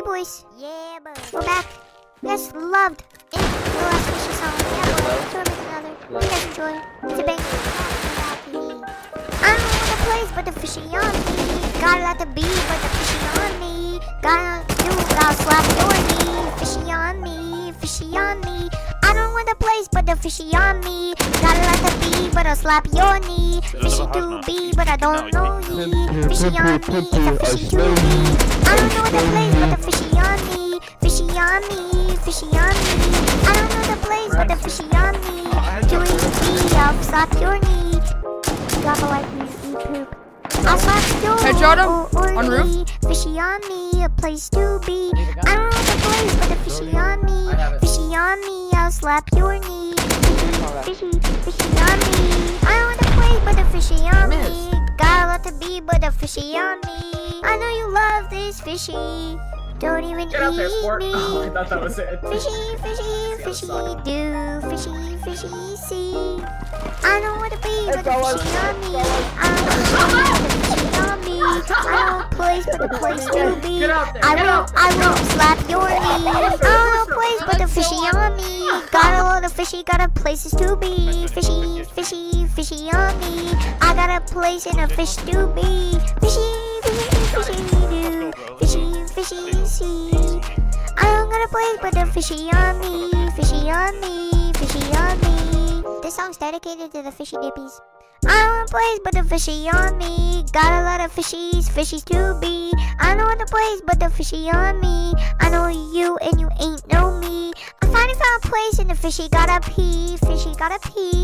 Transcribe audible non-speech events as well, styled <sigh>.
Hey boys. Yeah, boy. We're back. You guys loved it. The last fishy song. Yeah, boy. So make another. Hope you guys enjoy. It's a bang. I don't know what the place, but the fishy on me. Got a lot to be, but the fishy on me. Gotta do, gotta slap your knee. Fishy on me, fishy on me. I don't what the place, but the fishy on me. Got a lot to be, but I'll slap your knee. Fishy to be, but I don't know ye. Fishy on me, a fishy to be. I know the place, but the fishy on me. Fishy on me, fishy on me. I don't know the place, but the fishy on me. Doing me, I'll slap your knee. Drop a like, please, YouTube. I'll slap your Headshot him. or, On roof. Fishy on me, a place to be. I don't know the place, but the fishy on me. Fishy on me, I'll slap your knee. Fishy, fishy on me. I don't want to play, but the fishy on me. Got a lot to be, but the fishy on me. I know you love this fishy. Don't even Get out there, eat me. Oh, <laughs> I thought that was it. Fishy, fishy, <laughs> fishy, do, fishy, fishy, see. I don't want to be, but the fishy on me. I don't want to be, but the fishy on me. I don't place, but the place to be. Get out there, I will, I will slap your knee. I don't know place, but the fishy on me. Got a lot of fishy, got a places to be. Fishy, fishy, fishy on me. I got a place and a fish to be. Fishy, fishy, don't got a place, but the fishy on me. Fishy on me, fishy on me. This song's dedicated to the fishy dippies. I don't want but the fishy on me. Got a lot of fishies, fishies to be. I don't want a place, but the fishy on me. I know you and you ain't know me. I finally found a place and the fishy gotta pee. Fishy gotta pee.